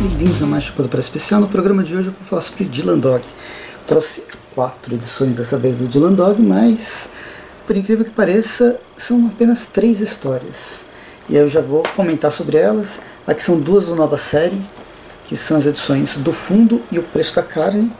Bem-vindos a mais Chupada para Especial. No programa de hoje eu vou falar sobre Dylan Dog. Trouxe quatro edições dessa vez do Dylan Dog, mas por incrível que pareça, são apenas três histórias. E eu já vou comentar sobre elas. Aqui são duas da nova série, que são as edições Do Fundo e O Preço da Carne.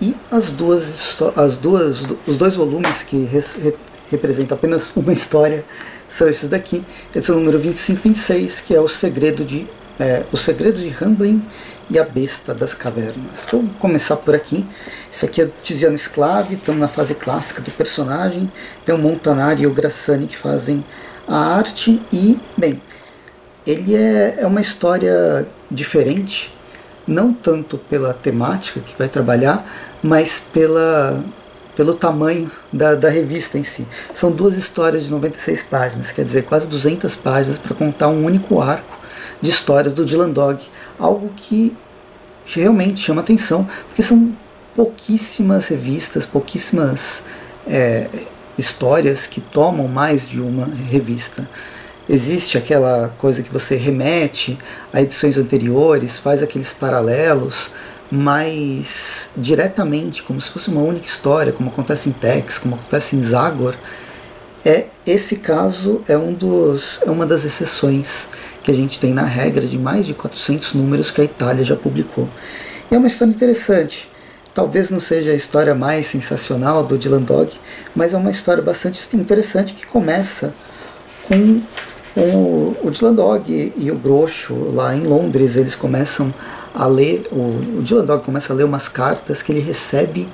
E as duas, as duas os dois volumes que re representam apenas uma história são esses daqui. Edição número 25 e 26, que é O Segredo de é, Os Segredos de Hamblin e a Besta das Cavernas. Vou começar por aqui. Esse aqui é Tiziano Esclave, estamos na fase clássica do personagem. Tem o Montanari e o Grassani que fazem a arte. E, bem, ele é, é uma história diferente, não tanto pela temática que vai trabalhar, mas pela, pelo tamanho da, da revista em si. São duas histórias de 96 páginas, quer dizer, quase 200 páginas para contar um único arco de histórias do Dylan Dog, algo que realmente chama atenção, porque são pouquíssimas revistas, pouquíssimas é, histórias que tomam mais de uma revista. Existe aquela coisa que você remete a edições anteriores, faz aqueles paralelos, mas diretamente, como se fosse uma única história, como acontece em Tex, como acontece em Zagor, é esse caso é um dos é uma das exceções que a gente tem na regra de mais de 400 números que a Itália já publicou. E é uma história interessante. Talvez não seja a história mais sensacional do Dylan Dog, mas é uma história bastante interessante que começa com o, o Dylan Dog e o Grosso lá em Londres. Eles começam a ler, o, o Dylan Dog começa a ler umas cartas que ele recebe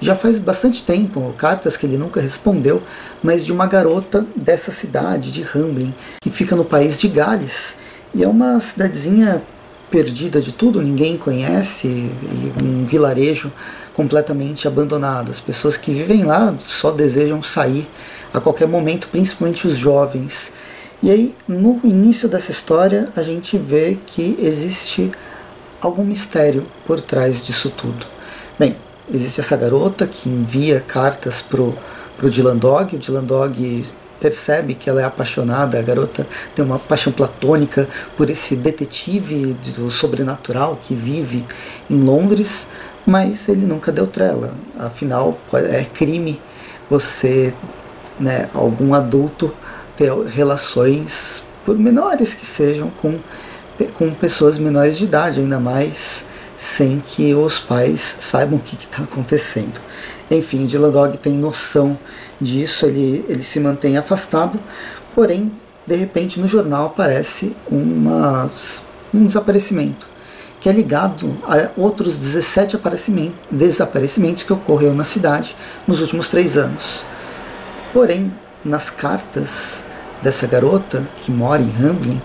já faz bastante tempo, cartas que ele nunca respondeu, mas de uma garota dessa cidade, de Ramblin, que fica no país de Gales. E é uma cidadezinha perdida de tudo, ninguém conhece, um vilarejo completamente abandonado. As pessoas que vivem lá só desejam sair a qualquer momento, principalmente os jovens. E aí, no início dessa história, a gente vê que existe algum mistério por trás disso tudo. Bem, existe essa garota que envia cartas pro, pro Dylan Dog, o Dylan Dog percebe que ela é apaixonada, a garota tem uma paixão platônica por esse detetive do sobrenatural que vive em Londres, mas ele nunca deu trela. Afinal, é crime você, né, algum adulto ter relações, por menores que sejam, com, com pessoas menores de idade, ainda mais sem que os pais saibam o que está acontecendo. Enfim, Dylan Dog tem noção disso, ele, ele se mantém afastado, porém, de repente no jornal aparece uma, um desaparecimento, que é ligado a outros 17 desaparecimentos que ocorreram na cidade nos últimos três anos. Porém, nas cartas dessa garota que mora em Hamblin,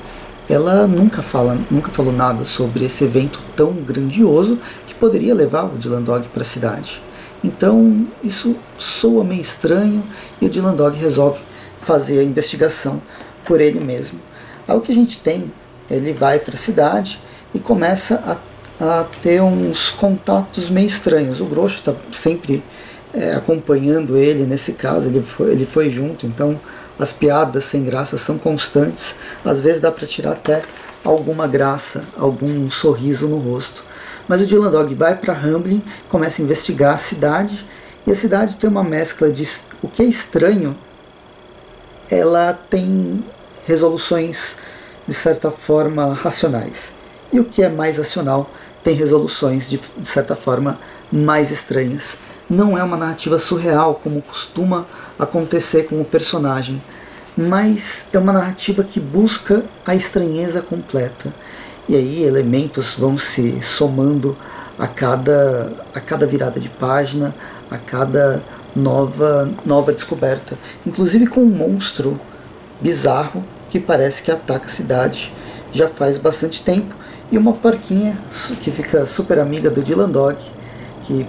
ela nunca fala, nunca falou nada sobre esse evento tão grandioso que poderia levar o Dylan Dog para a cidade. Então isso soa meio estranho e o Dylan Dog resolve fazer a investigação por ele mesmo. Aí o que a gente tem, ele vai para a cidade e começa a, a, ter uns contatos meio estranhos. O Grosso está sempre é, acompanhando ele nesse caso, ele foi, ele foi junto, então as piadas sem graça são constantes. Às vezes dá para tirar até alguma graça, algum sorriso no rosto. Mas o Dylan Dog vai para Hamblin, começa a investigar a cidade, e a cidade tem uma mescla de o que é estranho, ela tem resoluções de certa forma racionais. E o que é mais racional tem resoluções de, de certa forma mais estranhas não é uma narrativa surreal como costuma acontecer com o personagem, mas é uma narrativa que busca a estranheza completa. E aí elementos vão se somando a cada, a cada virada de página, a cada nova, nova descoberta. Inclusive com um monstro bizarro que parece que ataca a cidade já faz bastante tempo. E uma porquinha que fica super amiga do Dylan Dog, que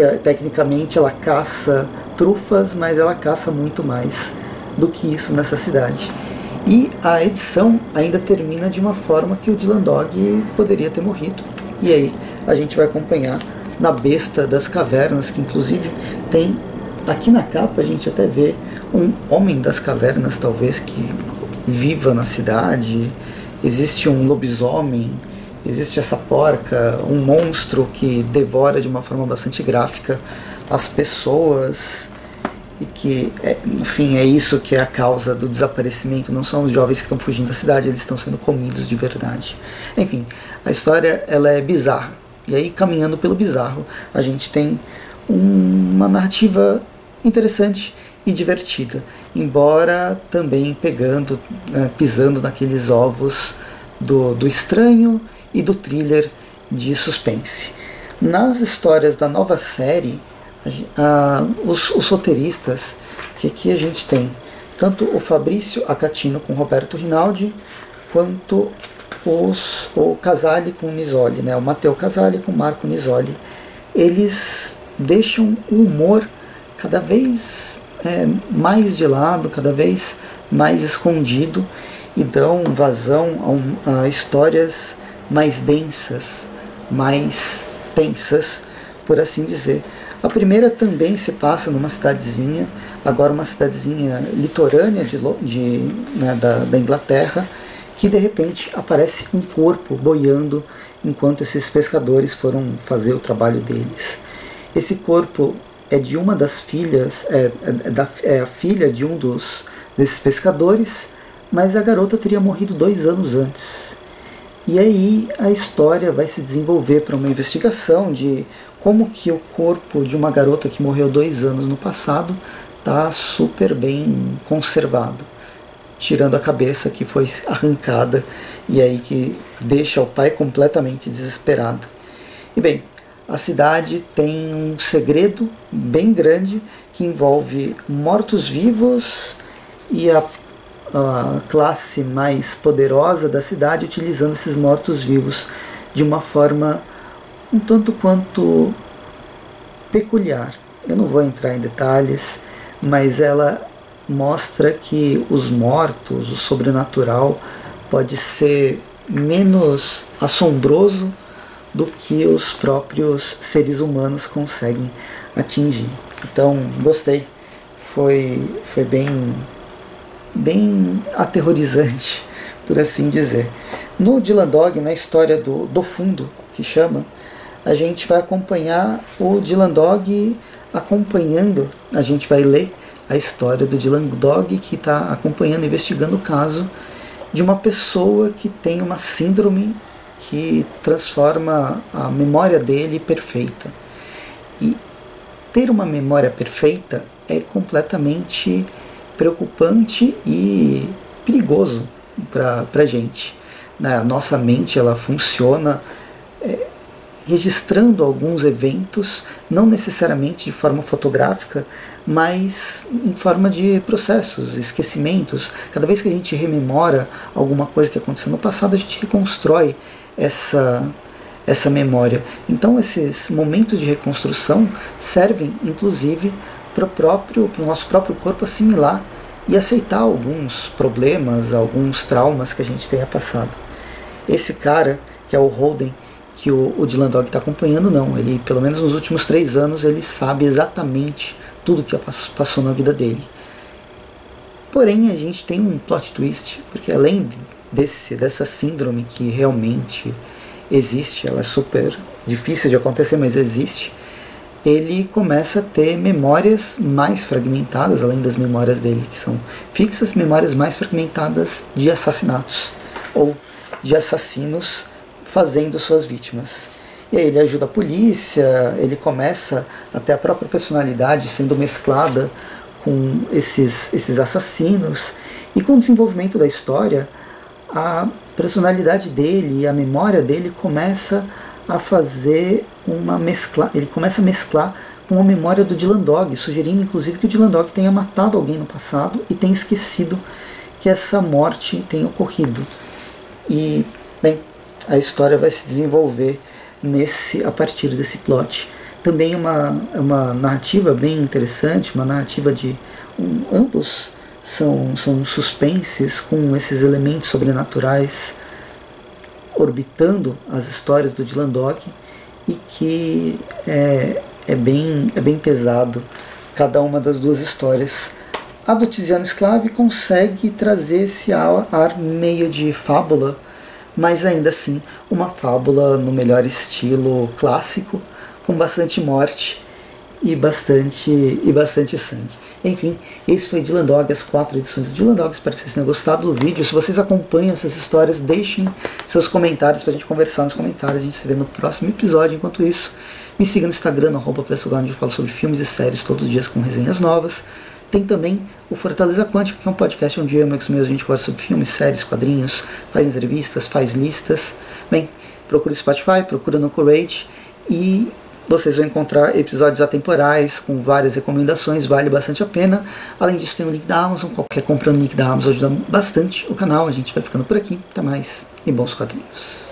te tecnicamente ela caça trufas, mas ela caça muito mais do que isso nessa cidade. E a edição ainda termina de uma forma que o Dylan Dog poderia ter morrido. E aí a gente vai acompanhar na besta das cavernas, que inclusive tem aqui na capa a gente até vê um homem das cavernas, talvez que viva na cidade. Existe um lobisomem existe essa porca, um monstro que devora de uma forma bastante gráfica as pessoas e que, é, enfim, é isso que é a causa do desaparecimento. Não são os jovens que estão fugindo da cidade, eles estão sendo comidos de verdade. Enfim, a história ela é bizarra. E aí, caminhando pelo bizarro, a gente tem uma narrativa interessante e divertida, embora também pegando, né, pisando naqueles ovos do, do estranho e do thriller de suspense. Nas histórias da nova série, a, os, os roteiristas, que aqui a gente tem tanto o Fabrício Acatino com Roberto Rinaldi, quanto os, o Casale com Nisoli, né? o Matteo Casale com Marco Nisoli. Eles deixam o humor cada vez é, mais de lado, cada vez mais escondido e dão vazão a, a histórias mais densas, mais tensas, por assim dizer. A primeira também se passa numa cidadezinha, agora uma cidadezinha litorânea de, de né, da, da Inglaterra, que de repente aparece um corpo boiando enquanto esses pescadores foram fazer o trabalho deles. Esse corpo é de uma das filhas, é, é, da, é a filha de um dos desses pescadores, mas a garota teria morrido dois anos antes. E aí a história vai se desenvolver para uma investigação de como que o corpo de uma garota que morreu dois anos no passado está super bem conservado, tirando a cabeça que foi arrancada e aí que deixa o pai completamente desesperado. E bem, a cidade tem um segredo bem grande que envolve mortos-vivos e a, a classe mais poderosa da cidade utilizando esses mortos-vivos de uma forma um tanto quanto peculiar. Eu não vou entrar em detalhes, mas ela mostra que os mortos, o sobrenatural, pode ser menos assombroso do que os próprios seres humanos conseguem atingir. Então, gostei. Foi, foi bem, bem aterrorizante, por assim dizer. No Dylan Dog, na história do, do fundo, que chama, a gente vai acompanhar o Dylan Dog acompanhando, a gente vai ler a história do Dylan Dog que está acompanhando, investigando o caso de uma pessoa que tem uma síndrome que transforma a memória dele perfeita. E ter uma memória perfeita é completamente preocupante e perigoso para a gente. Né? A nossa mente ela funciona é, registrando alguns eventos, não necessariamente de forma fotográfica, mas em forma de processos, esquecimentos. Cada vez que a gente rememora alguma coisa que aconteceu no passado, a gente reconstrói essa, essa memória. Então, esses momentos de reconstrução servem, inclusive, para o próprio, pro nosso próprio corpo assimilar e aceitar alguns problemas, alguns traumas que a gente tenha passado. Esse cara, que é o Holden, que o, o Dylan Dog está acompanhando, não. Ele, pelo menos nos últimos três anos, ele sabe exatamente tudo que passou na vida dele. Porém, a gente tem um plot twist, porque além desse, dessa síndrome que realmente existe, ela é super difícil de acontecer, mas existe, ele começa a ter memórias mais fragmentadas, além das memórias dele que são fixas, memórias mais fragmentadas de assassinatos ou de assassinos fazendo suas vítimas. E aí ele ajuda a polícia, ele começa até a própria personalidade sendo mesclada com esses, esses assassinos. E com o desenvolvimento da história, a personalidade dele a memória dele começa a fazer uma mescla, ele começa a mesclar com a memória do Dylan Dog, sugerindo inclusive que o Dylan Dog tenha matado alguém no passado e tenha esquecido que essa morte tenha ocorrido. E, bem, a história vai se desenvolver nesse a partir desse plot. Também uma, uma narrativa bem interessante, uma narrativa de um, ambos são, são suspenses com esses elementos sobrenaturais orbitando as histórias do Dylan Dog e que é, é, bem, é bem pesado cada uma das duas histórias. A do Tiziano Sclave consegue trazer esse ar meio de fábula mas ainda assim uma fábula no melhor estilo clássico, com bastante morte e bastante, e bastante sangue. Enfim, esse foi Dylan Dog, as quatro edições do Dylan Dog. Espero que vocês tenham gostado do vídeo. Se vocês acompanham essas histórias, deixem seus comentários pra gente conversar nos comentários. A gente se vê no próximo episódio. Enquanto isso, me siga no Instagram, no arroba onde eu falo sobre filmes e séries todos os dias com resenhas novas. Tem também o Fortaleza Quântico, que é um podcast onde eu e o meus a gente conversa sobre filmes, séries, quadrinhos, faz entrevistas, faz listas. Bem, procura no Spotify, procura no Courage e vocês vão encontrar episódios atemporais com várias recomendações, vale bastante a pena. Além disso, tem o link da Amazon, qualquer compra no link da Amazon ajuda bastante o canal. A gente vai ficando por aqui. Até mais e bons quadrinhos.